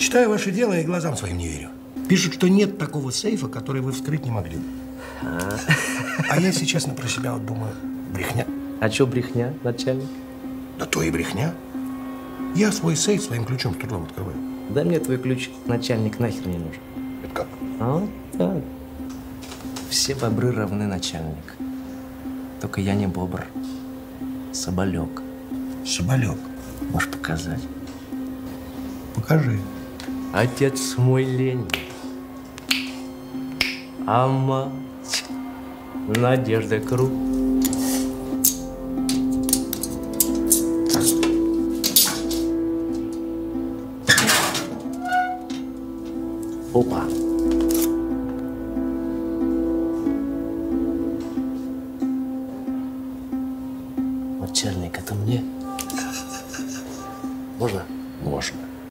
Читаю ваше дело и глазам своим не верю. Пишут, что нет такого сейфа, который вы вскрыть не могли. А я, если честно, про себя вот думаю, брехня. А что брехня, начальник? Да то и брехня. Я свой сейф своим ключом с трудом открываю. Дай мне твой ключ, начальник нахер не нужен. Это как? А вот так. Все бобры равны, начальник. Только я не бобр. Соболек. Соболек. Можешь показать? Покажи. Отец мой лень, а мать Надежда Круг. Опа. Начальник, это мне? Можно? Можно.